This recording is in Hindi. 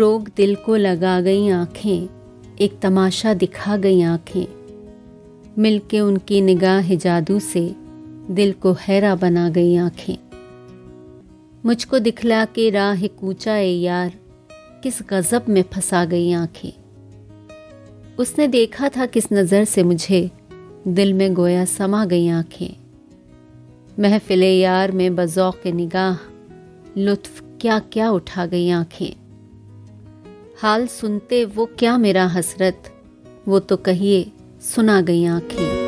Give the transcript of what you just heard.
रोग दिल को लगा गई आँखें, एक तमाशा दिखा गई आँखें। मिलके उनकी निगाह जादू से दिल को हैरा बना गई आँखें। मुझको दिखला के राह कूचा ए यार, किस गजब में फंसा गई आँखें। उसने देखा था किस नज़र से मुझे दिल में गोया समा गई आँखें। महफिल यार में बजौक निगाह, लुत्फ क्या क्या उठा गई आँखें। हाल सुनते वो क्या मेरा हसरत? वो तो कहिए सुना गई आँखें।